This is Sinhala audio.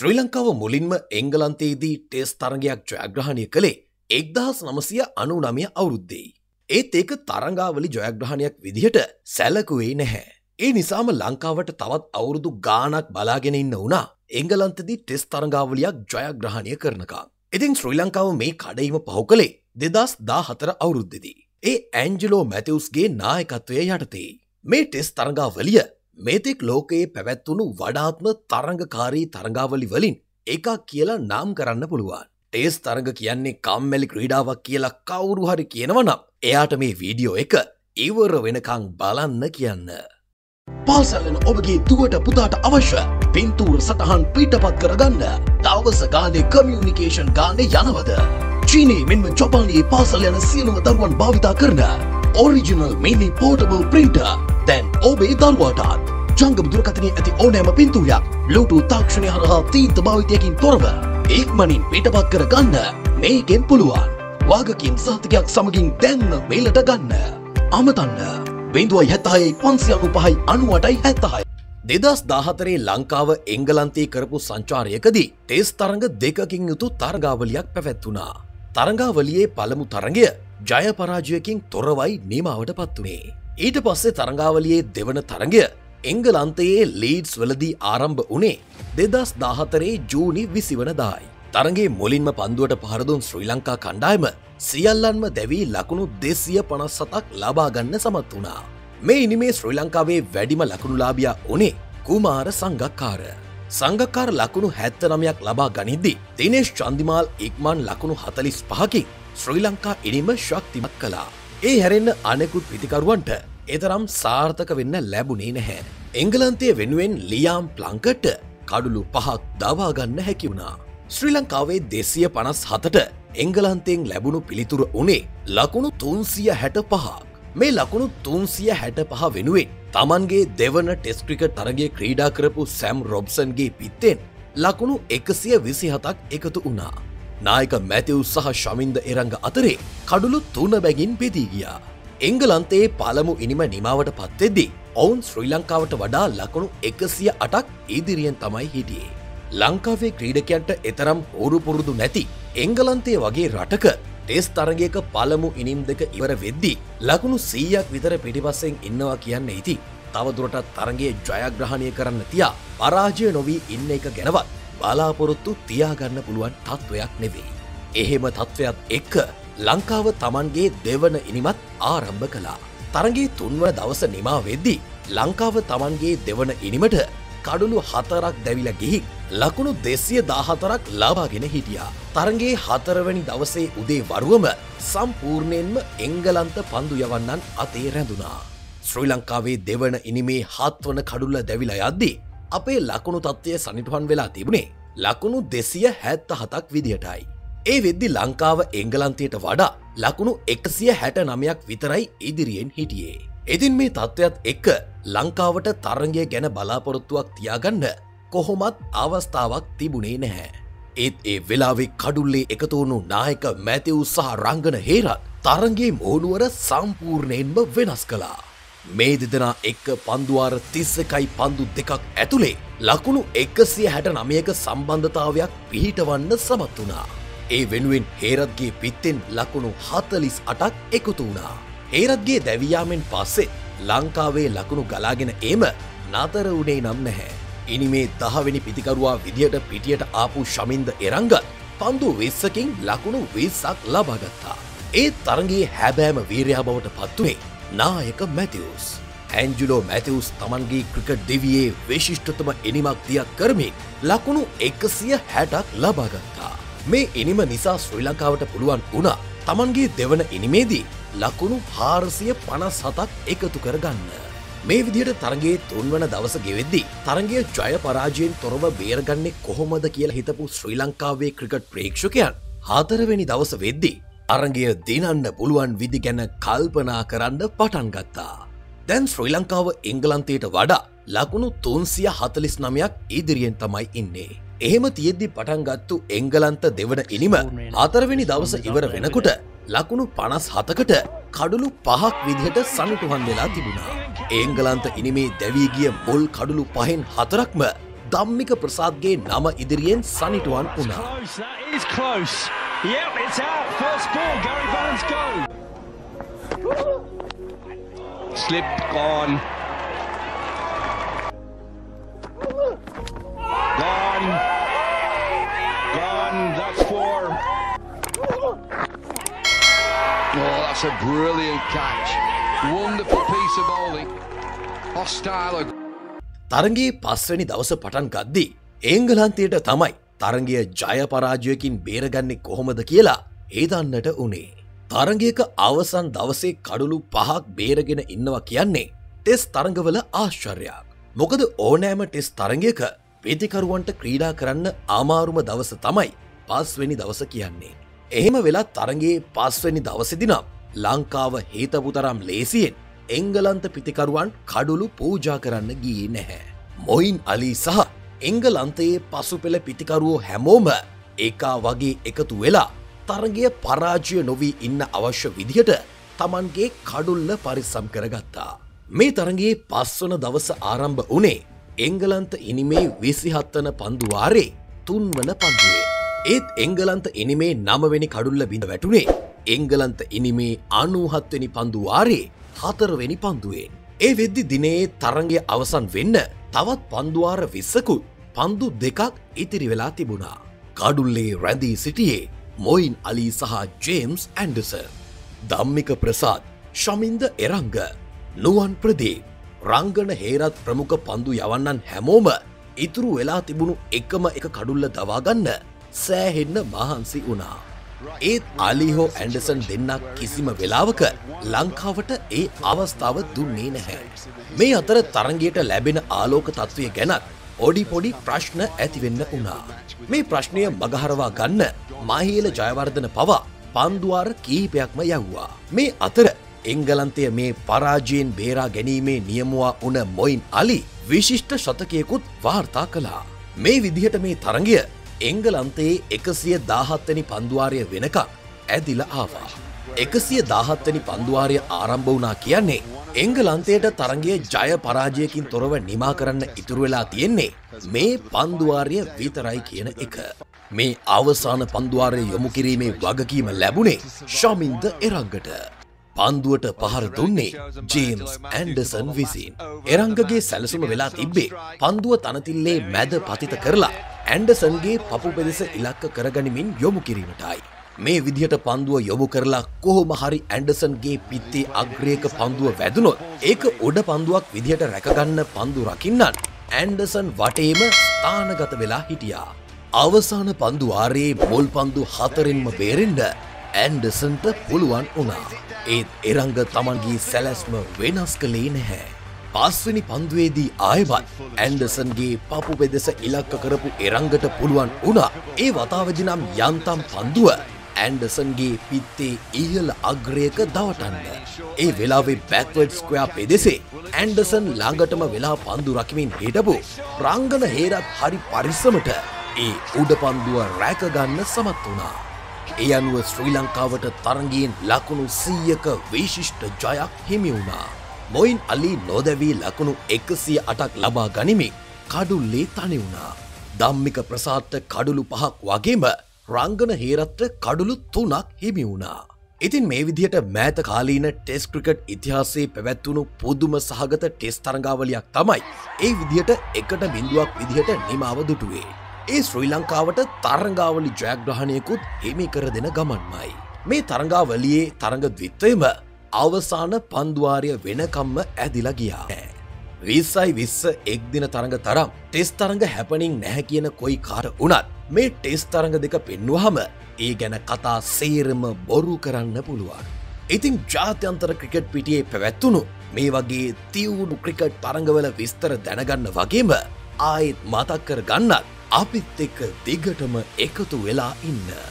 ශ්‍රී ලංකාව මුලින්ම එංගලන්තයේදී ටෙස් තරගයක් ජයග්‍රහණය කළේ එක්දහස් නමසය අනු නමය අවුරුද්දෙයි. ඒත් ඒක තරංගාවලි ජයග්‍රහණයක් විදිහට සැලකුවේ නැහැ. ඒ නිසාම ලංකාවට තවත් අවුරුදු ගානක් බලාගෙන ඉන්න වුණා එංගලන්තදී ටෙස් තරංගාවලියක් ජයග්‍රහණය කරනකා. ඉතින් ශ්‍රී ලංකාව මේ කඩයිම පහු කළේ දෙදස් දා හතර අවුරුද්දෙදී. ඒ ඇන්ජලෝ මැතිවස්ගේ නායකත්වය යටතේ. මේ ටෙස් තරංගාවලිය මේතෙක් ලෝකයේ පැවැත්වුණු වඩාත්ම තරංගකාරී තරංගාවලි වලින් එකක් කියලා නම් කරන්න පුළුවන්. ටේස් තරග කියන්නේ කම්මැලි ක්‍රීඩාවක් කියලා කවුරු හරි කියනවනම් එයාට මේ වීඩියෝ එක ඉවර වෙනකං බලන්න කියන්න. පාසලන ඔබගේ දුවට පුතාට අවශ්‍ය පින්තූර සටහන් පිටපත් කරගන්න දවස ගානේ කමියනිකේෂන් ගානේ යනවද. චීනී මෙන්ම ජොපානයේ පාසල යන සියලුම දරුවන් භාවිතා කරන ඔරිජිනල් මිනි පෝටබල් ප්‍රින්ට දැන් ඔබේ දරුවාටත් ජංගම දුරකතනය ඇති ඕනෑම පින්තූරයක් ලෝටු තාක්ෂණය හරහා තීන්ත භාවිතයකින් තොරව ඒක්මනින් පිටපත් කර ගන්න මේකෙන් පුළුවන් වාගකින් සාතිකයක් සමගින් දැන්න මේලට ගන්න අමතන්න බිඳුවයි හැත්තහයි පන්සියකු පහයි අනුවටයි හැත්තහයි. දෙදස් දාහතරේ ලංකාව එංගලන්තේ කරපු සංචාරයකදී ටෙස් තරඟ දෙකකින් යුතු තරගාවලියක් පැවැත්වුණා. තරඟාවලියේ පළමු තරගය ජයපරාජයකින් තොරවයි නිමාවට පත්වනේ. ඊට පස්සේ තරඟාවලියේ දෙවන තරගය එංගලන්තයේ ලීඩ්ස් වලදී ආරම්භ වනේ දෙදස් දාහතරේ ජූනි විසිවනදායි. තරගේ මුලින්ම පන්දුවට පහරදුන් ශ්‍රී ලංකා කණ්ඩායම සියල්ලන්ම දැවී ලකුණු දෙසිය පනස් සතක් ලබාගන්න සමත් වුණා. මේ ඉනිමේ ශ්‍රී ලංකාවේ වැඩිම ලකුණුලාබියා ඕනේ කුමාර සංගක්කාර. සංගකාර ලකුණු හැත්ත නමයක් ලබා ගනිද්දි දිනේශ් චන්දිමාල් ඉක්මන් ලකුණු හතලිස් පහකින් ශ්‍රී ලංකා ඉනිම ශක්තිමත් කලා. ඒ හැරෙන්න්න අනෙකුත් පිතිකරුවන්ට එතරම් සාර්ථක වෙන්න ලැබුණේ නැහැ. එංගලන්තය වෙනුවෙන් ලියාම් ප්ලංකට්ට කඩුලු පහක් දවාගන්න හැකි වුණා. ශ්‍රී ලංකාවේ දෙසිය පනස් හතට එංගලන්තයෙන් ලැබුණු පිළිතුර උනේ ලකුණු තුන්සිය හැට පහක්. මේ ලකුණු තුන්සිය හැට පහ වෙනුවෙන් තමන්ගේ දෙවන ටෙස්ක්‍රික තරගේ ක්‍රීඩා කරපු සැම් රොබ්සන්ගේ පිත්තෙන් ලකුණු එකසිය විසිහතක් එකතු වුණා. නායක මැතිව් සහ ශමින්ද එරංග අතරේ කඩුලු තුන බැගින් පෙදී ගියා. එංගලන්තයේ පළමු ඉනිම නිමාවට පත්තෙද්දී ඔවුන් ශ්‍රී ලංකාවට වඩා ලකුණු එකසිය අටක් ඉදිරියෙන් තමයි හිටියේ. ලංකාවේ ක්‍රීඩකයන්ට එතරම් හෝරුපුරුදු නැති එංගලන්තය වගේ රටක ටෙස් තරගයක පළමු ඉනිම් දෙක ඉවර වෙද්දි ලකුණු සීයක් විතර පිටිපස්සෙන් ඉන්නවා කියන්න ඉති තවදුරටත් තරගේ ජයග්‍රහණය කරන්න තියා පරාජය නොවී ඉන්න එක ගැනවත් බලාපොරොත්තු තියාගන්න පුළුවන් තත්ත්වයක් නෙවෙයි. එහෙම තත්ත්වයක් එක්ක ලංකාව තමන්ගේ දෙවන ඉනිමත් ආරම්භ කලා. තරගේ තුන්වන දවස නිමා වෙද්දි ලංකාව තමන්ගේ දෙවන ඉනිමට කඩුළු හතරක් දැවිල ගිහි ලකුණු දෙසිය දාහතරක් ලබාගෙන හිටියා. තරගේ හතරවැනි දවසේ උදේ වරුවම සම්පූර්ණයෙන්ම එංගලන්ත පන්දු යවන්නන් අතේ රැඳුනා. ශ්‍රී ලංකාවේ දෙවන ඉනිමේ හත්වන කඩුල්ල දැවිලා යද්දී අපේ ලකුණු තත්ත්වය සනිටුවන් වෙලා තිබුණේ ලකුණු දෙසිය හැත්ත හතක් විදිහටයි. ඒ වෙද්දි ලංකාව එංගලන්තයට වඩා ලකුණු එකසිය හැට නමයක් විතරයි ඉදිරියෙන් හිටියේ. එතින් මේ තත්ත්වයක් එක්ක ලංකාවට තරංගය ගැන බලාපොරොත්තුවක් තියාගන්න කොහොමත් අවස්ථාවක් තිබුණේ නැහැ. ඒත් ඒ වෙලාවේ කඩුල්ලේ එකතුවුණු නායක මැතිව් සහ රංගන හේරත් තරගේ මෝනුවර සම්පූර්ණයෙන්ම වෙනස් කලා. මේ දෙදෙනා එක්ක පන්දුවාර තිස්සකයි පන්දු දෙකක් ඇතුළේ ලකුණු එකසිය හැට නමයක සම්බන්ධතාවයක් පිහිටවන්න සමත් වුණා. ඒ වෙනුවෙන් හේරත්ගේ පිත්තෙන් ලකුණු හතලිස් අටක් එකතු වුණා. හේරත්ගේ දැවියාමෙන් පස්සේ ලංකාවේ ලකුණු ගලාගෙන ඒම නතර වුණේ නම් නැහැ. ඉනිමේ දහවෙනි පිතිකරුවා විදිහට පිටියට ආපු ශමින්ද එරංග පන්දු වෙස්සකින් ලකුණු වෙස්සක් ලබාගත්තා. ඒ තරගේ හැබෑම වීරයා බවට පත්වනේ නායක මැතිවස්. ඇන්ජුලෝ මැතිවස් තමන්ගේ ක්‍රිකට් දෙවියේ විශිෂ්ඨතම එනිමක් දියක් කරමින් ලකුණු එකසිය හැටක් ලබාගත්තා. මේ එනිම නිසා ශ්‍රී ලංකාවට පුළුවන් වුණා තමන්ගේ දෙවන ඉනිමේදී ලකුණු හාරසිය පනස් හතක් එකතු කරගන්න. මේ විදිහට තරගේ තුන්වන දවස ගෙවෙද්දි තරගය ජය පරාජයෙන් තොරව බේරගන්නේ කොහොමද කියලා හිතපු ශ්‍රී ලංකාවේ ක්‍රිකට් ප්‍රේක්ෂකයන් හතරවෙනි දවස වෙද්දි අරගය දිනන්න පුළුවන් විදි ගැන කල්පනා කරන්න පටන් ගත්තා. දැන් ශ්‍රී ලංකාව එංගලන්තයට වඩා ලකුණු තුන්සිය හතලිස් නමයක් ඉදිරියෙන් තමයි ඉන්නේ. එහෙම තියෙද්දි පටන්ගත්තු එංගලන්ත දෙවන ඉනිම අතරවෙනි දවස ඉවර වෙනකොට ලකුණු පනස් හතකට කඩුළු පහක් විදිහට සනිටුහන් වෙලා තිබුණා. ඒංගලන්ත ඉනිමේ දැවීගිය මුල් කඩුළු පහෙන් හතරක්ම දම්මික ප්‍රසාද්ගේ නම ඉදිරියෙන් සනිටුවන් වුණා. Close, that that's a brilliant catch. Wonderful piece of bowling. Hostile. තරගේ පස්වැනි දවස පටන් ගද්දී. එංගලන්තයට තමයි තරගය ජයපරාජයකින් බේරගන්නේ කොහොමද කියලා ඒදන්නට උනේ. තරගයක අවසන් දවසේ කඩුළු පහක් බේරගෙන ඉන්නවා කියන්නේ ටෙස් තරඟවල ආශ්චර්යක්. මොකද ඕනෑම ටෙස් තරගයක පිතිකරුවන්ට ක්‍රීඩා කරන්න අමාරුම දවස තමයි පස්වෙනි දවස කියන්නේ. එහෙම වෙලා තරගේ පස්වැනි දවසදිනම් ලංකාව හේතපුතරම් ලේසියෙන් එංගලන්ත පිතිකරුවන් කඩුළු පූජා කරන්න ගියේ නැහැ. මොයින් අලි සහ එංගලන්තයේ පසු පෙළ පිතිකරුවෝ හැමෝම ඒකා වගේ එකතු වෙලා තරගය පරාජය නොවී ඉන්න අවශ්‍ය විදිහට තමන්ගේ කඩුල්ල පරිස්සම් කරගත්තා. මේ තරගේ පස්වන දවස ආරම්භ වනේ එංගලන්ත ඉනිමේ විසිහත්තන පන්දුවාරේ තුන්වන පන්දුවේ. ඒත් එංගලන්ත ඉනිමේ නමවෙනි කඩුල්ල බිඳ වැටුනේ එංගලන්ත ඉනිමේ අනූහත්වනි පන්දුවාරේ හතරවෙනි පන්දුවෙන්. ඒ වෙද්දි දිනේ තරගය අවසන් වෙන්න තවත් පන්දුවාර විස්සකුත් පන්දු දෙකක් ඉතිරි වෙලා තිබුණා. කඩුල්ලේ රැඳී සිටියේ මොයින් අලි සහ ජේම්ස් ඇන්ඩසර්. දම්මික ප්‍රසාද් ශමින්ද එරංග නුවන් ප්‍රදීප් රංගන හේරත් ප්‍රමුඛ පන්දු යවන්නන් හැමෝම ඉතුරු වෙලා තිබුණු එකම එක කඩුල්ල දවාගන්න සෑහෙන්න මහන්සි වුණා. ඒත් අලිහෝ ඇන්ඩසන් දෙන්නක් කිසිම වෙලාවක ලංකාවට ඒ අවස්ථාව දුන්නේ නැහැ. මේ අතර තරගයට ලැබෙන ආලෝක තත්ත්වය ගැනත් ඔඩි පොඩි ප්‍රශ්න ඇතිවෙන්න වුණා. මේ ප්‍රශ්නය මගහරවා ගන්න මහිල ජයවර්ධන පවා පන්දුවාර කීපයක්ම යව්වා. මේ අතර එංගලන්තය මේ පරාජයෙන් බේරා ගැනීමේ නියමුවා උන මොයින් අලි විශිෂ්ට ශතකයකුත් වාර්තා කළා. මේ විදිහට මේ තරගය එංගලන්තයේ එකසිය දාහත්තනි පන්දුවාරය වෙනකක් ඇදිල ආවා. එකසිය දාහත්තනි පන්දුවාරය ආරම්භ වනා කියන්නේ එංගලන්තයට තරගේ ජය පරාජයකින් තොරව නිමා කරන්න ඉතුරු වෙලා තියෙන්නේ මේ පන්දුවාරය විතරයි කියන එක. මේ අවසාන පන්දුවාරය යොමු කිරීමේ වගකීම ලැබුණේ ශමින්ද එරංගට. පන්දුවට පහර දුන්නේ ජේම්ස් ඇන්ඩසන් විසින්. එරංගගේ සැලසුම වෙලා තිබ්බේ පන්දුව තනතිල්ලේ මැද පතිත කරලා ඇන්ඩසන්ගේ පපු පෙදෙස ඉලක්ක කරගනිමින් යොමු කිරීමටයි. මේ විදිහට පන්දුව යොමු කරලා කොහොම හරි ඇන්ඩසන්ගේ පිත්තේ අග්‍රේක පන්දුව වැදුනොත් ඒක උඩ පන්දුවක් විදිහට රැකගන්න පන්දු රකින්නන් ඇන්ඩසන් වටේම ස්ථානගත වෙලා හිටියා. අවසාන පන්දුවාරයේ මුල් පන්දු හතරෙන්ම බේරෙන්ඩ ඇන්ඩසන්ට පුළුවන් වුණා. ඒත් එරංග තමන්ගේ සැලැස්ම වෙනස් කළේ නැහැ. පස්වනි පන්දුවේදී ආයවත් ඇන්ඩසන්ගේ පපු පෙදෙස ඉලක්ක කරපු එරංගට පුළුවන් වුණා ඒ වතාවදිනම් යන්තම් පන්දුව ඇන්ඩසන්ගේ පිත්තේ ඉහල අග්‍රයක දවටන්න. ඒ වෙලාවේ බැක්වඩ් ස්කයා පෙදෙසේ ඇන්ඩසන් ළඟටම වෙලා පන්දු රකිමින් හිටපු රංගන හේරත් හරි පරිස්සමට ඒ උඩ පන්දුව රැකගන්න සමත් වුණා. ඒ අනුව ශ්‍රී ලංකාවට තරගයෙන් ලකුණු සීයක විශිෂ්ට ජයක් හිමි වුණා. මොයින් අලි නොදැවී ලකුණු එකසිය අටක් ලබා ගනිමින් කඩුල්ලේ තනි වුණා. දම්මික ප්‍රසාත්ත කඩුළු පහක් වගේම රංගන හේරත්ට කඩුළු තුනක් හිමි වුණා. ඉතින් මේ විදිහට මෑත කාලීන ටෙස් ක්‍රිකට් ඉතිහාසේ පැවැත්වුණු පුදුම සහගත ටෙස් තරංගාවලියක් තමයි ඒ විදිහට එකට බිඳුවක් විදිහට නිමාව දුටුවේ. ඒ ශ්‍රී ලංකාවට තරංගාවලි ජයග්‍රහණයකුත් හිමි කර දෙන ගමන්මයි. මේ තරංගාවලියේ තරඟ දවිත්වයම අවසාන පන්දුවාරය වෙනකම්ම ඇදිලා ගියා. විස්සයි විස්ස එක්දින තරඟ තරම් ටෙස් තරඟ හැපනින් නැහැ කියන කොයි කාර වනත් මේ ටෙස් තරඟ දෙක පෙන්වාහම ඒ ගැන කතා සේරම බොරු කරන්න පුළුවන්. ඉතින් ජාත්‍යන්තර ක්‍රිකට් පිටියේ පැවැත්වුණු මේ වගේ තිවුණු ක්‍රිකට් තරඟවල විස්තර දැනගන්න වගේම ආයෙත් මතක් කර ගන්නත් අපිත් එක්ක දිගටම එකතු වෙලා ඉන්න.